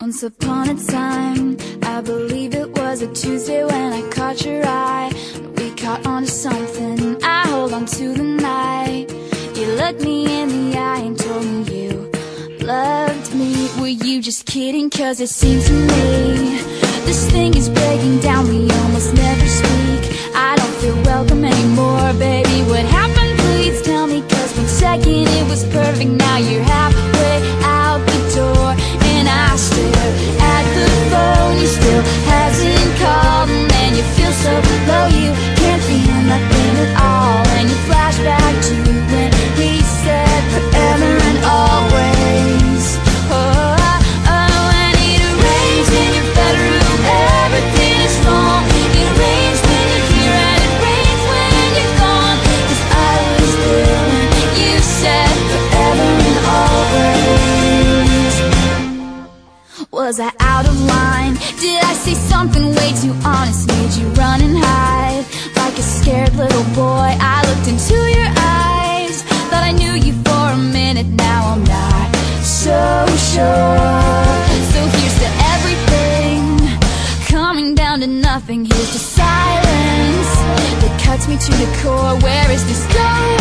Once upon a time, I believe it was a Tuesday when I caught your eye. We caught on to something, I hold on to the night. You looked me in the eye and told me you loved me. Were you just kidding? Cause it seems to me this thing is breaking down, we almost never speak. Was I out of line? Did I say something way too honest? Made you run and hide like a scared little boy? I looked into your eyes, thought I knew you for a minute. Now I'm not so sure. So here's to everything, coming down to nothing. Here's to silence that cuts me to the core. Where is this going?